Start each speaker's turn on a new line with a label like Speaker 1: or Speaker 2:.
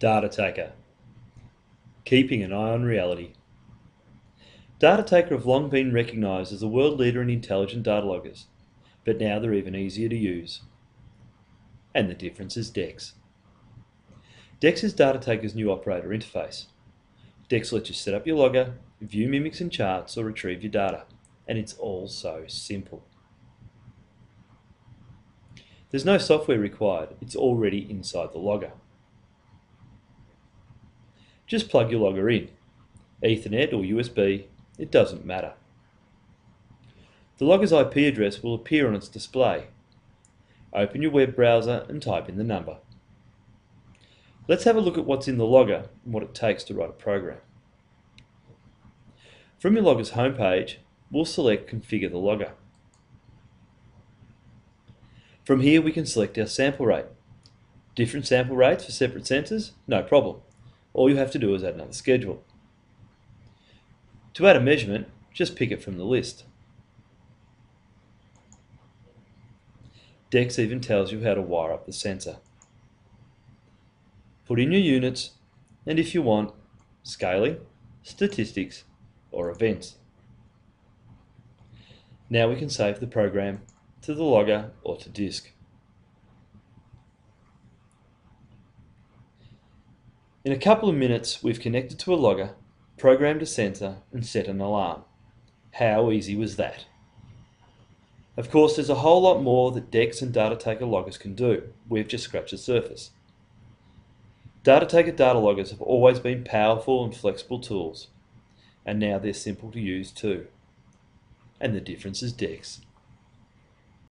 Speaker 1: Datataker. Keeping an eye on reality. Datataker have long been recognised as a world leader in intelligent data loggers, but now they're even easier to use. And the difference is DEX. DEX is Datataker's new operator interface. DEX lets you set up your logger, view mimics and charts, or retrieve your data, and it's all so simple. There's no software required, it's already inside the logger. Just plug your logger in. Ethernet or USB, it doesn't matter. The logger's IP address will appear on its display. Open your web browser and type in the number. Let's have a look at what's in the logger and what it takes to write a program. From your logger's homepage, we'll select Configure the logger. From here we can select our sample rate. Different sample rates for separate sensors? No problem. All you have to do is add another schedule. To add a measurement, just pick it from the list. DEX even tells you how to wire up the sensor. Put in your units, and if you want, scaling, statistics, or events. Now we can save the program to the logger or to disk. In a couple of minutes, we've connected to a logger, programmed a sensor, and set an alarm. How easy was that? Of course, there's a whole lot more that DEX and data Datataker loggers can do. We've just scratched the surface. Data Datataker data loggers have always been powerful and flexible tools, and now they're simple to use too. And the difference is DEX.